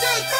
three,